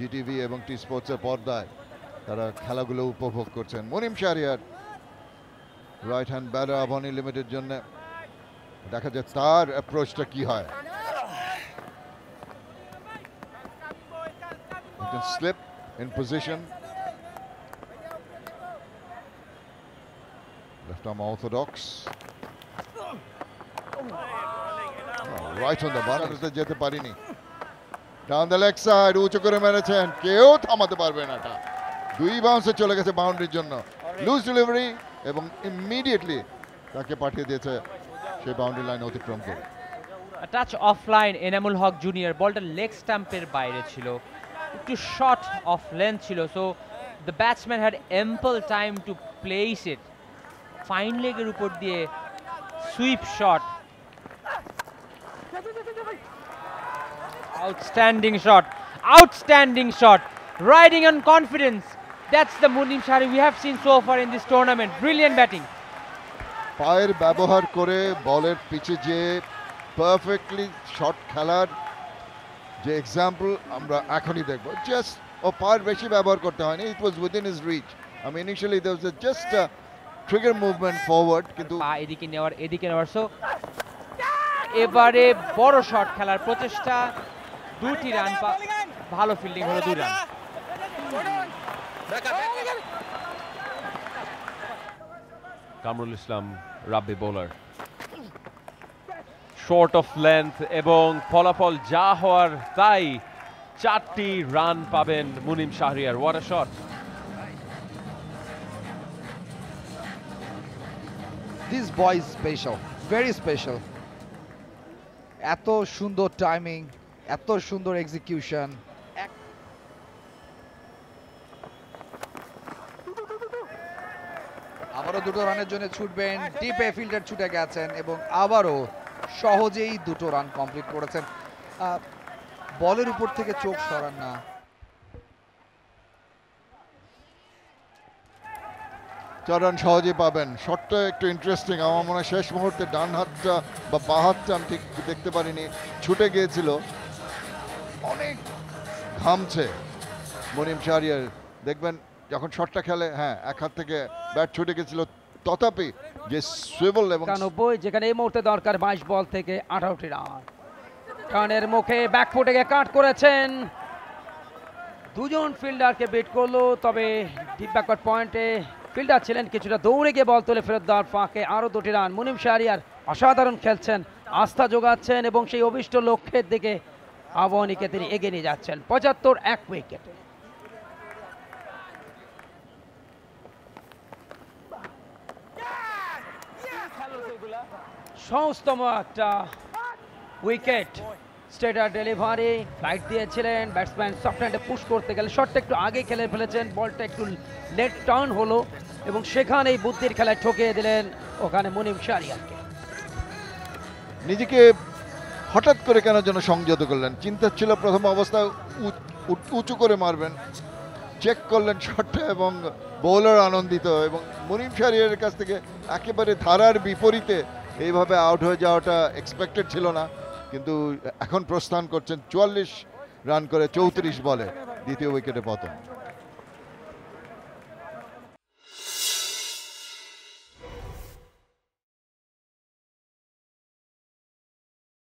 Zee TV এবং টি স্পোর্টসের পর্দায় তারা খেলাগুলো উপভোগ করছেন। Munim Shahriar right hand batter আবানি লিমিটেড জন্য। দেখা যায় তার অ্যাপ্রোচটা কি হয়। Slip in position. Left arm orthodox. Oh, right on the যেতে পারিনি। ডাউন দ্য লেগ সাইড, উঁচু করে মেরেছেন। কেউ থামাতে পারবে না এটা। দুই বাউন্সে চলে গেছে বাউন্ডারির জন্য। লুজ ডেলিভারি এবং ইমিডিয়েটলি তাকে পাঠিয়ে দিয়েছে সেই বাউন্ডারি লাইন অতিক্রম করে। Touch offline Enamul Haque junior বলটা লেগ স্টাম্পের বাইরে ছিল। একটু শর্ট অফ লেন্থ ছিল so the batsman had ample time to place it fine লেগের উপর দিয়ে sweep shot outstanding shot outstanding shot riding on confidence that's the Munim Shahriar we have seen so far in this tournament brilliant batting পায়ের ব্যবহার করে বলের পিছে যে perfectly shot খেলার যে এক্সাম্পল আমরা এখনই দেখব। জাস্ট ও পায়ের বেশি ব্যবহার করতে হয়নি। It was within his reach আমি ইনিশিয়ালি দেওয়া জাস্ট ট্রিগার মুভমেন্ট ফরওয়ার্ড কিন্তু এদিকে নেওয়ার এদিকে নেওয়ার। সো এবারে বড় শট খেলার প্রচেষ্টা। দুটি রান পা ভালো ফিল্ডিং হলো দুই run. Kamrul Islam Rabbi bowler short of length এবং ফলাফল যা হওয়ার তাই চারটি রান পাবেন Munim Shahriar. What a shot this boy special very special এত সুন্দর টাইমিং এত সুন্দর এক্সিকিউশন আবারও দুটো রানের জন্য ছুটবেন। ডিপে ফিল্ডার ছুটে গেছেন এবং আবারও সহজেই দুটো রান কমপ্লিট করেছেন। বলের উপর থেকে চোখ সরান না। চার রান সহজেই পাবেন। শটটা একটু ইন্টারেস্টিং আমার মনে হয় শেষ মুহূর্তে ডান হাতটা বা বা হাতটা আমি ঠিক দেখতে পারিনি। ছুটে গিয়েছিল। অনেক ঘামছে। মনিম শাহরিয়ার, দেখবেন যখন শটটা খেলে হ্যাঁ এক হাত থেকে ব্যাট ছুটে গেছিল, তথাপি যে সুইবল এবং যেখানে এই মুহূর্তে দরকার বাইশ বল থেকে আঠারোটি রান। মুখে গিয়ে কাট করেছেন। দুজন ফিল্ডারকে বিট করল, তবে ডিপ ব্যাকওয়ার্ড পয়েন্টে ফিল্ডার ছিলেন কিছুটা দৌড়ে গিয়ে বল তুলে ফেরত দেওয়ার ফাঁকে আরও দুটি রান। মুনিম শাহরিয়ার অসাধারণ খেলছেন, আস্থা যোগাচ্ছেন এবং সেই অভিষ্ট লক্ষ্যের দিকে আবহানিকে তিনি এগিয়ে নিয়ে যাচ্ছেন। পঁচাত্তর এক উইকেট। সহজতম একটা উইকেট। স্টেটার ডেলিভারি ফ্লাইট দিয়েছিলেন। ব্যাটসম্যান সফট হ্যান্ডে পুশ করতে গেলে শটটা একটু আগে খেলে ফেলেছেন। বলটা একটু লেট টার্ন হলো এবং সেখানেই বুদ্ধির খেলায় ঠকিয়ে দিলেন ওখানে মুনিম শারিয়ারকে নিজেকে হঠাৎ করে কেন যেন সংযত করলেন? চিন্তা ছিল প্রথম অবস্থায় উঁচু করে মারবেন। চেক করলেন শটটা এবং বোলার আনন্দিত এবং মুনিম শাহরিয়ারের কাছ থেকে একেবারে ধারার বিপরীতে এইভাবে আউট হয়ে যাওয়াটা এক্সপেক্টেড ছিল না। কিন্তু এখন প্রস্থান করছেন চুয়াল্লিশ রান করে চৌত্রিশ বলে দ্বিতীয় উইকেটে পতন